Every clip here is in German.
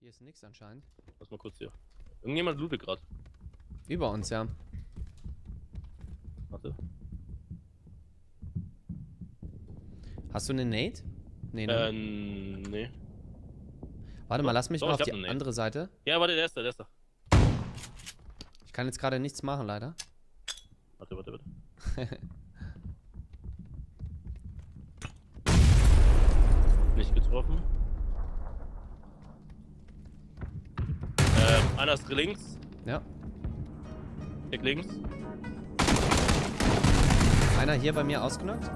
Hier ist nichts anscheinend. Lass mal kurz hier. Irgendjemand lootet gerade. Über uns, ja. Warte. Hast du eine Nate? Nee, ne? Äh, nee. Warte mal, lass mich doch, mal auf die andere Seite. Ja, warte, der ist da, der ist da. Ich kann jetzt gerade nichts machen, leider. Warte, warte, warte. Nicht getroffen. Ähm, einer ist links. Ja. Klick links. Einer hier bei mir ausgenockt.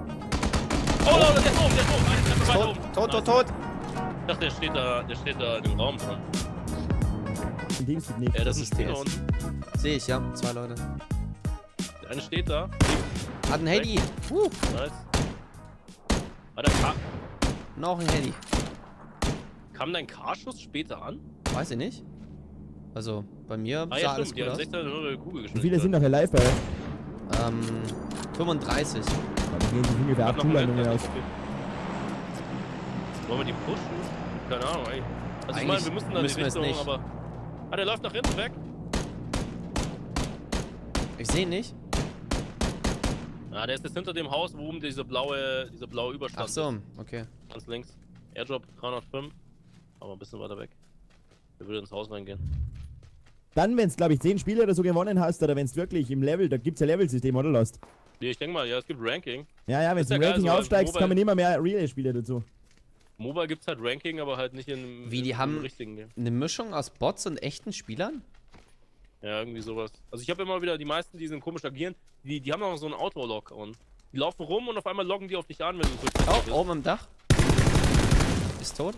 Oh, oh, der ist oben, der ist oben. Einer ist Tot, oben. tot, tot, tot. Ich dachte, der steht da, der steht da im Raum dran. Im Teamspeak nicht. Ja, das, Das ist unten. Sehe ich, ja. Zwei Leute. Der eine steht da. Hat ein Handy. Uh, Nice. Warte, ka noch ein Handy. kam dein K-Schuss später an? Weiß ich nicht. Also, bei mir Ah, sah ja, alles stimmt. Die gut aus. 16 eine Kugel Wie viele sind noch hier live bei? Ähm, 35. Dann gehen sich ungefähr Hat acht noch einen Zulandungen Welt- aus. Wollen wir die pushen? Keine Ahnung, ey. Also ich meine, wir müssen da müssen die Richtung, nicht. aber... Ah, der läuft nach hinten weg. Ich sehe ihn nicht. Ah, der ist jetzt hinter dem Haus, wo oben diese blaue, dieser blaue Überstand Ach so, ist. okay. Ganz links. Airdrop 305. Aber ein bisschen weiter weg. Der würde ins Haus reingehen. Dann, wenn es, glaube ich, 10 Spiele oder so gewonnen hast, oder wenn es wirklich im Level, da gibt es ja Level-System, oder Lost? Nee, ich denke mal, ja, es gibt Ranking. Ja, ja, wenn du ja im geil, Ranking so als aufsteigst, kommen immer mehr Relay-Spiele dazu. Mobile gibt's halt Ranking, aber halt nicht in Wie, die im haben- richtigen Game. Eine Mischung aus Bots und echten Spielern? Ja, irgendwie sowas. Also ich habe immer wieder die meisten, die sind komisch agieren, die, die haben auch so einen Auto-Lock und die laufen rum und auf einmal loggen die auf dich an, wenn du durch Oh, bist. oben im Dach. Ist tot.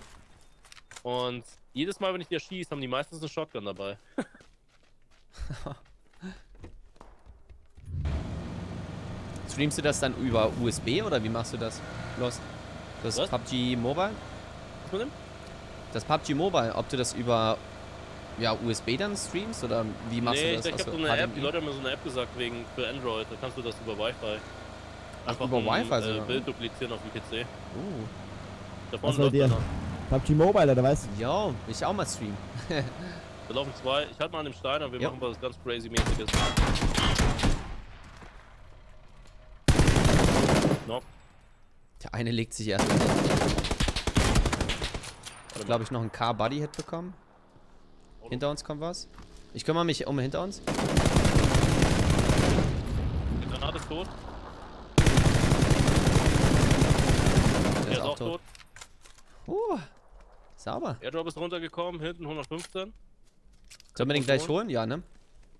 Und jedes Mal, wenn ich dir schieße, haben die meistens eine Shotgun dabei. Streamst du das dann über USB oder wie machst du das? Lost. Das Was? PUBG Mobile? Was dem? Das PUBG Mobile, ob du das über ja, USB dann streamst oder wie machst nee, du das? ich, ich Also habe so eine App, die? Leute haben mir so eine App gesagt, wegen für Android, da kannst du das über Wi-Fi. Einfach über ein, Wi-Fi äh, sogar? Bild duplizieren auf dem PC. Uh, Da Was läuft einer. PUBG Mobile, oder was? ja, will ich auch mal streamen. Da laufen zwei. Ich halte mal an dem Stein und wir Ja. machen was ganz crazy-mäßiges. Knock. Der eine legt sich erst. Warte Glaube ich noch einen K-Buddy-Hit bekommen. Hinter uns kommt was. Ich kümmere mich um hinter uns. Die Granate ist tot. Der Der ist auch tot. Uh, sauber. Airdrop ist runtergekommen, hinten 115. Sollen wir den gleich holen? Ja, ne?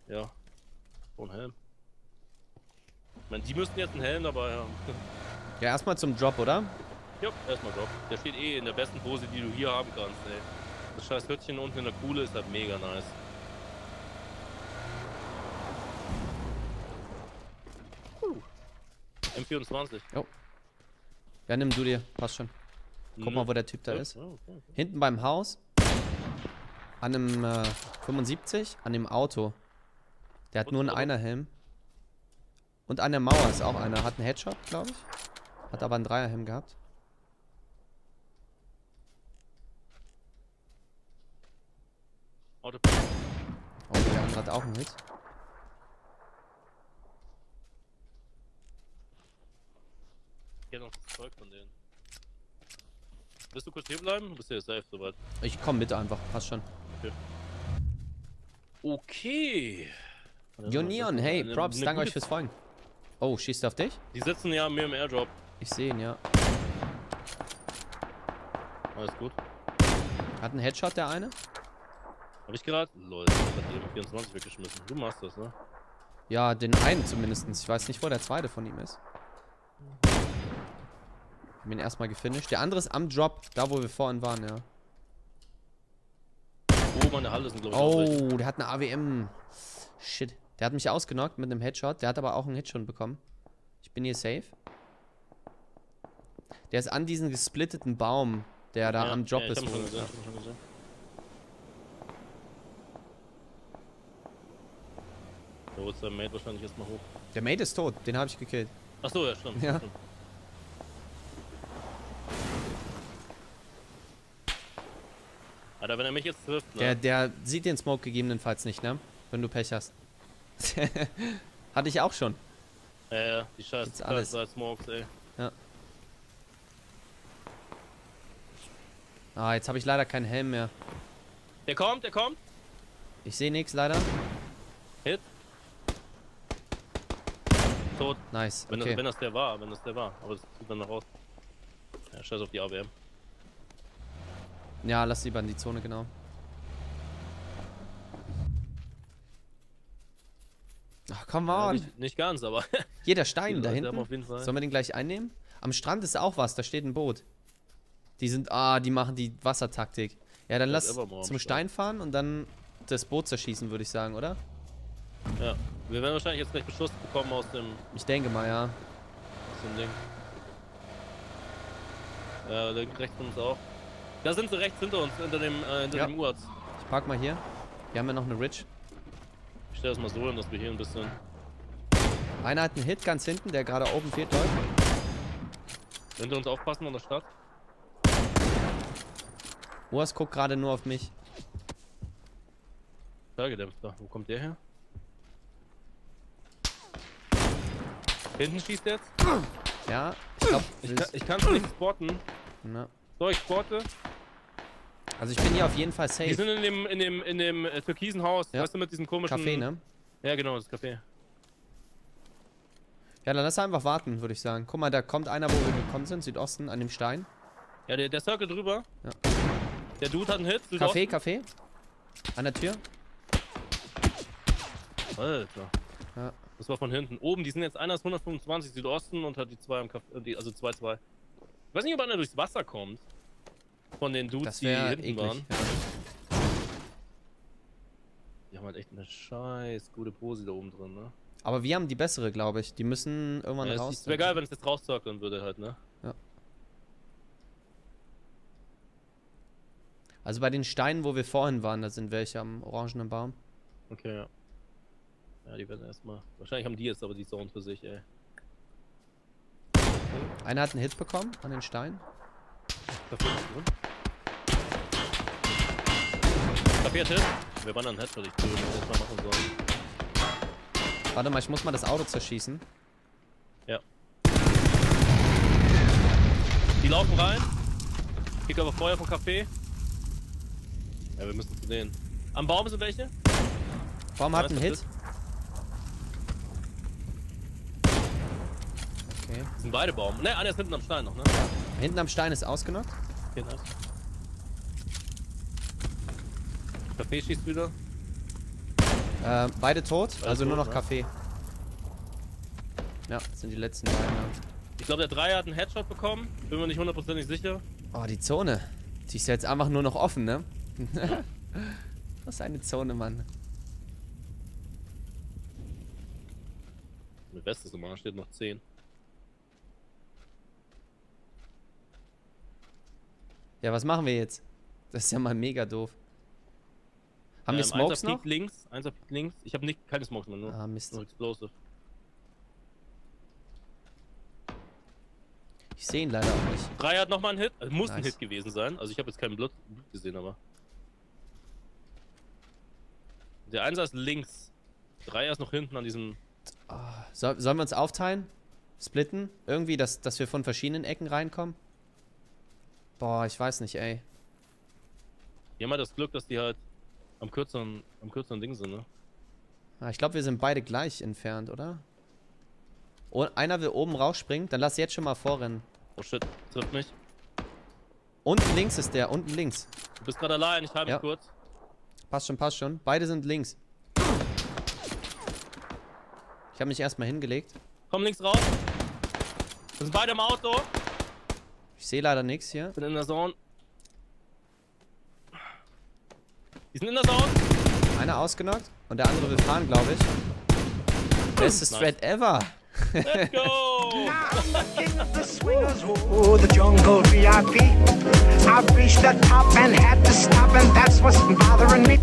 Ja. So ein Helm. Ich meine, die müssten jetzt einen Helm dabei haben. Ja, erstmal zum Drop, oder? ja, erstmal Drop. Der steht eh in der besten Pose, die du hier haben kannst, ey. Das scheiß Hütchen unten in der Kuhle ist halt mega nice. Puh. M24. Ja, nimm du dir. Passt schon. Guck Mhm. mal, wo der Typ da Ja, ist. ja, okay. Hinten beim Haus. An einem äh, 75. An dem Auto. Der hat Und nur einen Einerhelm. Und an der Mauer ist auch einer. Hat einen Headshot, glaube ich. Hat aber einen Dreierhelm gehabt. Auto. Oh, der andere hat auch einen Hit. Ich noch das Zeug von denen. Willst du kurz hier bleiben? Du bist ja safe soweit. Ich komm mit einfach. Passt schon. Okay. Jonion, hey, Eine- Props, eine danke euch fürs Folgen. Oh, schießt er auf dich? Die sitzen ja mir im Airdrop. Ich sehe ihn, ja. Alles gut. Hat einen Headshot, der eine? Hab ich gerade? Lol, ich hab die 24 weggeschmissen. Du machst das, ne? Ja, den einen zumindest. Ich weiß nicht, wo der zweite von ihm ist. Hab ihn erstmal gefinisht. Der andere ist am Drop, da wo wir vorhin waren, ja. Oh, meine Halle sind, glaube ich. Oh, der hat eine AWM. Shit. Der hat mich ausgenockt mit einem Headshot. Der hat aber auch einen Headshot bekommen. Ich bin hier safe. Der ist an diesem gesplitteten Baum, der da Ja, am Drop ja, ist. gesehen, ja. Da holt sein Mate wahrscheinlich erstmal hoch. Der Mate ist tot, den habe ich gekillt. Achso, ja, stimmt. Ja. stimmt. Alter, wenn er mich jetzt trifft, ne? Der, der sieht den Smoke gegebenenfalls nicht, ne? Wenn du Pech hast. Hatte ich auch schon. Ja, ja, die scheiß Gibt's alles. scheiß Smokes, ey. Ah, jetzt habe ich leider keinen Helm mehr. Der kommt, der kommt. Ich sehe nichts leider. Hit. Tot. Nice. Wenn, Okay. das, wenn das der war, wenn das der war. Aber das sieht dann noch aus. Ja, scheiß auf die AWM. Ja, lass lieber in die Zone, genau. Ach, come Ja, on. nicht, nicht ganz, aber. Hier, der Stein da hinten. Sollen wir den gleich einnehmen? Am Strand ist auch was, da steht ein Boot. Die sind, ah, die machen die Wassertaktik. Ja, dann Das lass zum Strand. Stein fahren und dann das Boot zerschießen, würde ich sagen, oder? Ja. Wir werden wahrscheinlich jetzt gleich Beschuss bekommen aus dem, Ich denke mal, ja. aus dem Ding. Ja, rechts von uns auch. Da sind sie rechts hinter uns, hinter dem, äh, hinter Ja. dem Uaz. Ich park mal hier. Wir haben ja noch eine Ridge. Ich stelle das mal so hin, dass wir hier ein bisschen. Einer hat einen Hit ganz hinten, der gerade oben fehlt läuft. Hinter uns aufpassen an der Stadt. Urs guckt gerade nur auf mich. Schallgedämpfter. Wo kommt der her? Hinten schießt er jetzt. Ja, ich glaube, Ich kann, ich kann's nicht spotten. na, So, ich spotte. Also ich bin hier auf jeden Fall safe. sind in dem, in dem, in dem äh, türkisen Haus. Ja. Weißt du, mit diesem komischen. Café, ne? Ja, genau, das Café. Ja, dann lass einfach warten, würde ich sagen. Guck mal, da kommt einer, wo wir gekommen sind, Südosten, an dem Stein. Ja, der, der Circle drüber. Ja. Der Dude hat einen Hit. Café, Café. An der Tür. Alter. Ja. Das war von hinten. Oben, die sind jetzt einer ist 125 Südosten und hat die zwei im Café. äh, also 2-2. Ich weiß nicht, ob einer durchs Wasser kommt. Von den Dudes, Das die hinten eklig. waren. Ja. Die haben halt echt eine scheiß gute Pose da oben drin, ne? Aber wir haben die bessere, glaube ich. Die müssen irgendwann Ja, raus. wäre geil, wenn es jetzt rauszirkeln würde halt, ne? Also bei den Steinen, wo wir vorhin waren, da sind welche am orangenen Baum. Okay, ja. Ja, die werden erstmal. Wahrscheinlich haben die jetzt aber die Zone für sich, ey. Einer hat einen Hit bekommen an den Stein. Café ist drin. Hat Hit. Wir waren an Headshot, ich würde das mal machen sollen. Warte mal, ich muss mal das Auto zerschießen. Die laufen rein. Krieg aber Feuer vom Café. Ja, wir müssen zu sehen. Am Baum sind welche? Baum hat einen das Hit. Okay. Das sind beide Baum. Ne, einer ist hinten am Stein noch, ne? Hinten am Stein ist ausgenockt. Nice. Café schießt wieder. Äh, beide tot, Beide also nur tot, noch ne? Kaffee. Ja, das sind die letzten beiden. ja. Ich glaube, der Dreier hat einen Headshot bekommen. Bin mir nicht hundertprozentig sicher. Oh, die Zone. Die ist jetzt einfach nur noch offen, ne? Was ist eine Zone, Mann. Mit Bestes Nummer steht noch 10. Ja, was machen wir jetzt? Das ist ja mal mega doof. Haben wir Ähm, Smokes Einser noch? piekt links, Einser piekt links. Ich habe nicht keine Smokes mehr, nur, Ah, Mist. nur Explosive. Ich sehe ihn leider auch nicht. Dreier hat nochmal einen Hit. Also muss ein Nice. Hit gewesen sein. Also ich habe jetzt keinen Blut, Blut gesehen, aber. Der Einser ist links. Dreier ist noch hinten an diesem. Soll, sollen wir uns aufteilen? Splitten? Irgendwie, dass, dass wir von verschiedenen Ecken reinkommen? Boah, ich weiß nicht, ey. Die haben halt das Glück, dass die halt am kürzeren, am kürzeren Ding sind, ne? Ah, ich glaube, wir sind beide gleich entfernt, oder? Oh, einer will oben rausspringen, dann lass jetzt schon mal vorrennen. Oh shit, trifft mich. Unten links ist der, unten links. Du bist gerade allein, ich halte Ja. mich kurz. Passt schon, passt schon. Beide sind links. Ich habe mich erstmal hingelegt. Komm links raus. Wir sind beide im Auto. Ich sehe leider nichts hier. Bin in der Zone. Die sind in der Zone. Einer ausgenockt und der andere will fahren, glaube ich. Beste Nice. Strat ever. Let's go! The swingers, oh, the jungle VIP. I've reached the top and had to stop, and that's what's bothering me.